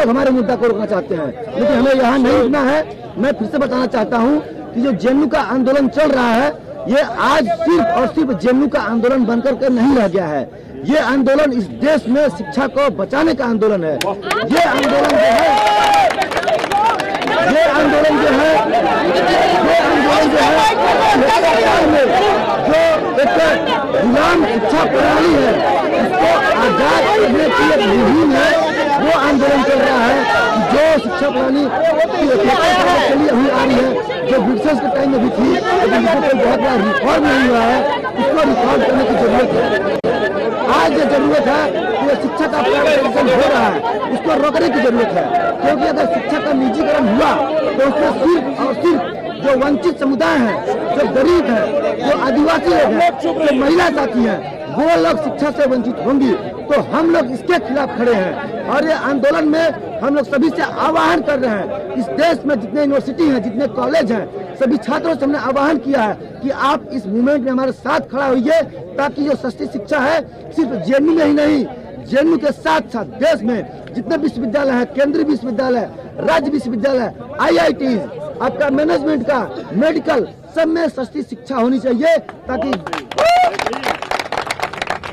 लोग हमारे मुद्दा को रोकना चाहते हैं। लेकिन हमें यहाँ नहीं रुकना है। मैं फिर से बताना चाहता हूँ कि जो जेएनयू का आंदोलन चल रहा है ये आज सिर्फ़ और सिर्फ़ जेएनयू का आंदोलन बनकर के नहीं रह गया है। ये आंदोलन इस देश में शिक्षा को बचाने का आंदोलन है। ये आंदोलन जो है ये आंदोलन जो है ये आंदोलन जो है जो एक गुलाम शिक्षा प्रणाली है इसको आज़ाद करने की एक मुहिम है वो आंदोलन चल रहा है कि शिक्षा प्रणाली के लिए हुई आ रही है। जो ब्रिटिशर्स के टाइम में भी थी लेकिन बहुत बड़ा रिफॉर्म नहीं हुआ है। उसको रिफॉर्म करने की ज़रूरत है। आज ये ज़रूरत है कि ये शिक्षा का प्राइवेटाइजेशन हो रहा है। उसको रोकने की ज़रूरत है। क्योंकि अगर शिक्षा का निजीकरण हुआ तो उसमें सिर्फ़ और सिर्फ़ जो वंचित समुदाय है जो गरीब है जो आदिवासी लोग हैं जो महिला साथी हैं वो लोग शिक्षा से वंचित होंगी। तो हम लोग इसके खिलाफ खड़े हैं। और ये आंदोलन में हम लोग सभी से आह्वान कर रहे हैं। इस देश में जितने यूनिवर्सिटी हैं, जितने कॉलेज हैं, सभी छात्रों से हमने आह्वान किया है कि आप इस मूवमेंट में हमारे साथ खड़ा होइए ताकि जो सस्ती शिक्षा है, सिर्फ़ जेएनयू में ही नहीं जेएनयू के साथ साथ देश में जितने विश्वविद्यालय हैं, केंद्रीय विश्वविद्यालय, राज्य विश्वविद्यालय आई आपका मैनेजमेंट का मेडिकल सब में सस्ती शिक्षा होनी चाहिए ताकि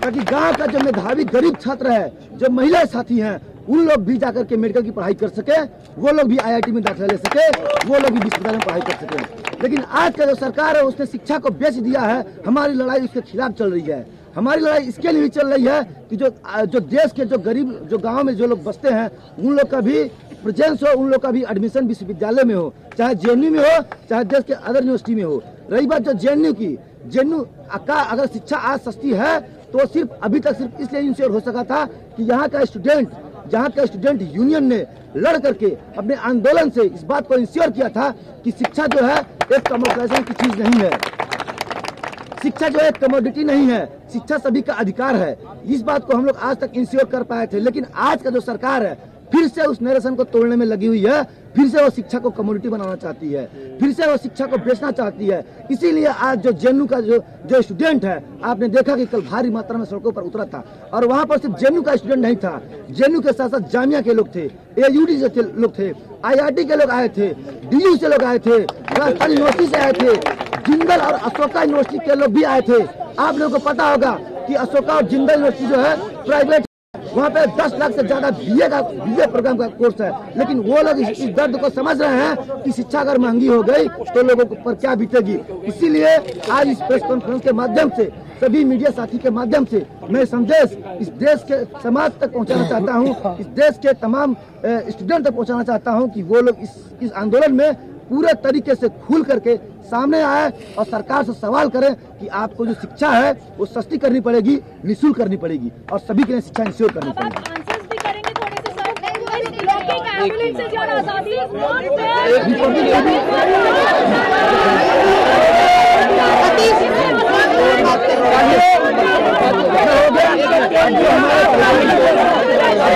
ताकि गाँव का जो मेधावी गरीब छात्र है, जो महिला साथी हैं उन लोग भी जाकर के मेडिकल की पढ़ाई कर सके, वो लोग भी आईआईटी में दाखिला ले सके, वो लोग भी विश्वविद्यालय में पढ़ाई कर सके। लेकिन आज का जो सरकार है, उसने शिक्षा को बेच दिया है, हमारी लड़ाई उसके खिलाफ चल रही है। हमारी लड़ाई इसके लिए भी चल रही है कि जो जो देश के जो गरीब, जो गाँव में जो लोग बसते हैं, उन लोग का भी प्रेजेंस हो, उन लोग का भी एडमिशन विश्वविद्यालय में हो, चाहे जेएनयू में हो, चाहे देश के अदर यूनिवर्सिटी में हो। रही बात जो जेएनयू की जेएनयू का अगर शिक्षा आज सस्ती है तो सिर्फ़ अभी तक सिर्फ़ इसलिए इंश्योर हो सका था कि यहाँ का स्टूडेंट जहाँ का स्टूडेंट यूनियन ने लड़ करके अपने आंदोलन से इस बात को इंश्योर किया था कि शिक्षा जो है, एक कमोडाइजेशन की चीज़ नहीं है। शिक्षा जो है कमोडिटी नहीं है। शिक्षा सभी का अधिकार है। इस बात को हम लोग आज तक इंश्योर कर पाए थे, लेकिन आज का जो सरकार है फिर से उस नरेशन को तोड़ने में लगी हुई है। फिर से वो शिक्षा को कम्युनिटी बनाना चाहती है। फिर से वो शिक्षा को बेचना चाहती है। इसीलिए आज जो जेएनयू का जो जो स्टूडेंट है, आपने देखा कि कल भारी मात्रा में सड़कों पर उतरा था। और वहाँ पर सिर्फ़ जेएनयू का स्टूडेंट नहीं था। जेएनयू के साथ साथ जामिया के लोग थे एयूडी से लोग थे आईआरटी के लोग आए थे डीयू से लोग आए थे, राजस्थान यूनिवर्सिटी से आए थे, जिंदल और अशोका यूनिवर्सिटी के लोग भी आए थे। आप लोगों को पता होगा कि अशोका और जिंदल यूनिवर्सिटी जो है प्राइवेट वहाँ पे 10 लाख से ज़्यादा बीए का बीए प्रोग्राम का कोर्स है। लेकिन वो लोग इस, इस दर्द को समझ रहे हैं कि शिक्षा अगर महँगी हो गई तो लोगों पर क्या बीतेगी। इसीलिए आज इस प्रेस कॉन्फ्रेंस के माध्यम से सभी मीडिया साथी के माध्यम से मैं संदेश इस देश के समाज तक पहुंचाना चाहता हूँ इस देश के तमाम स्टूडेंट तक पहुंचाना चाहता हूँ कि वो लोग इस इस आंदोलन में पूरे तरीके से खुल करके सामने आए और सरकार से सवाल करें कि आपको जो शिक्षा है वो सस्ती करनी पड़ेगी निःशुल्क करनी पड़ेगी और सभी के लिए शिक्षा इंश्योर करनी पड़ेगी आंसर्स भी करेंगे थोड़े से सर इस ब्लॉकिंग एंबुलेंस से जो आज़ादी is not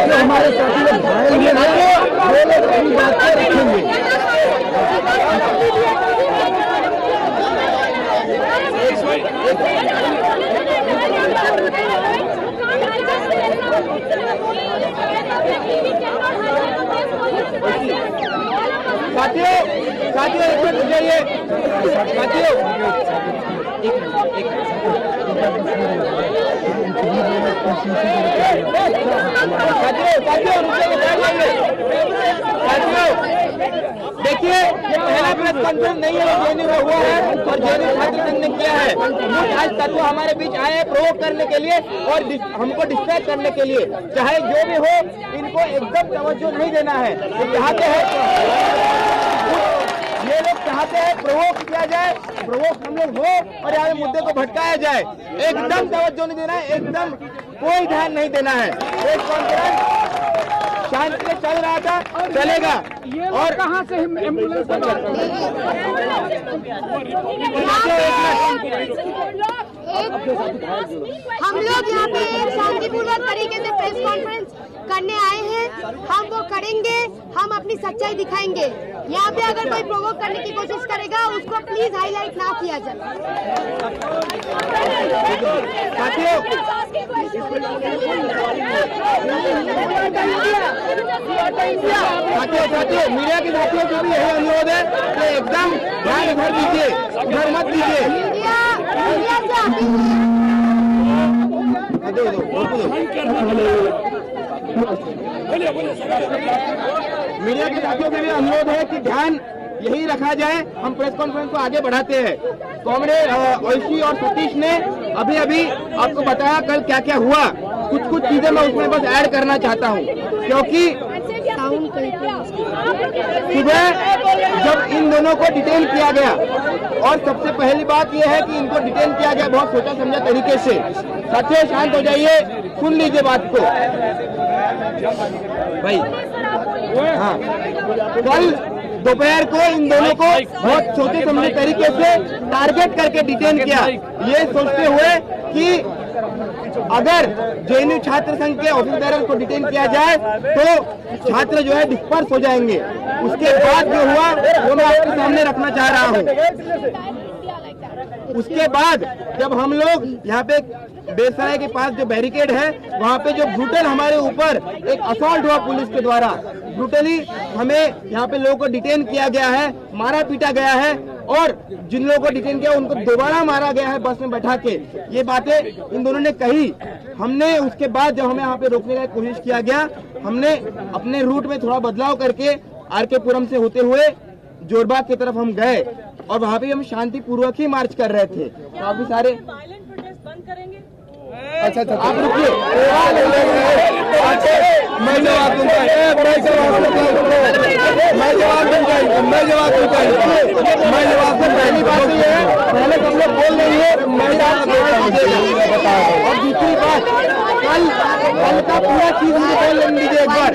जो हमारे साथी लोग घायल हुए हैं वो लोग अपनी बात को रखेंगे साथियों साथियों एक मिनट जाइए साथियों। साथियों साथियों रुक जाइए साथियों देखिए ये पहला प्रेस कॉन्फ्रेंस नहीं है जेएनयू में हुआ है और जेएनयू छात्र संघ ने किया है। आज तत्व हमारे बीच आए हैं प्रोवोक करने के लिए और हमको डिस्ट्रैक्ट करने के लिए। चाहे जो भी हो, इनको एकदम तवज्जो नहीं देना है। ये चाहते हैं ये लोग चाहते हैं प्रवोक किया जाए प्रवोक हम लोग हो और यहाँ मुद्दे को भटकाया जाए। एकदम तवज्जो नहीं देना है, एकदम कोई ध्यान नहीं देना है। प्रेस कॉन्फ्रेंस शांति से चल रहा था चलेगा। और कहाँ से एंबुलेंस हम लोग यहाँ पे एक शांतिपूर्वक तरीके से प्रेस कॉन्फ्रेंस करने आए हैं। हम वो करेंगे हम अपनी सच्चाई दिखाएँगे। यहाँ पे अगर कोई प्रोवोक करने की कोशिश करेगा उसको प्लीज़ हाईलाइट ना किया जाए। साथियों साथियों मीडिया के साथियों को भी यही अनुरोध है कि एकदम ध्यान इधर दीजिए उधर मत दीजिए। मीडिया दो दो के साथियों से भी अनुरोध है कि ध्यान यही रखा जाए हम प्रेस कॉन्फ्रेंस को आगे बढ़ाते हैं। कॉमरेड ऐशी और सतीश ने अभी अभी आपको बताया कल क्या क्या हुआ। कुछ कुछ चीज़ें मैं उसमें बस ऐड करना चाहता हूँ क्योंकि सुबह जब इन दोनों को डिटेन किया गया, और सबसे पहली बात यह है कि इनको डिटेन किया गया बहुत सोचा समझा तरीके से। साथियों, शांत हो जाइए, सुन लीजिए बात को। भाई हाँ। कल दोपहर को इन दोनों को बहुत सोचे समझे तरीके से टारगेट करके डिटेन किया। ये सोचते हुए कि अगर जेएनयू छात्र संघ के ऑफ़िस को डिटेन किया जाए तो छात्र जो है डिस्पर्स हो जाएँगे। उसके बाद जो हुआ, वो मैं आपके सामने रखना चाह रहा हूँ। उसके बाद जब हम लोग यहाँ पे बेसराय के पास जो बैरिकेड है, वहाँ पे जो ब्रूटल हमारे ऊपर एक असॉल्ट हुआ पुलिस के द्वारा ब्रूटली हमें यहाँ पे लोगों को डिटेन किया गया है, मारा पीटा गया है। और जिन लोगों को डिटेन किया उनको दोबारा मारा गया है बस में बैठा के। ये बातें इन दोनों ने कही। हमने उसके बाद जब हमें यहाँ पे रोकने का कोशिश किया गया हमने अपने रूट में थोड़ा बदलाव करके आर के पुरम से होते हुए जोरबाग की तरफ़ हम गए और वहाँ पे हम शांतिपूर्वक ही मार्च कर रहे थे। काफ़ी सारे अच्छा अच्छा आप रुकिए। मैं जवाब दूँगा। मैं जवाब दूँगा। मैं जवाब दूँगा। मैं जवाब दूँगा। मैं जवाब दूँगा। पहली बात तो ये है पहले हम लोग बोल रही है मैं और दूसरी बात कल कल का पूरा चीज़ मुझे बोल लेने दीजिए एक बार।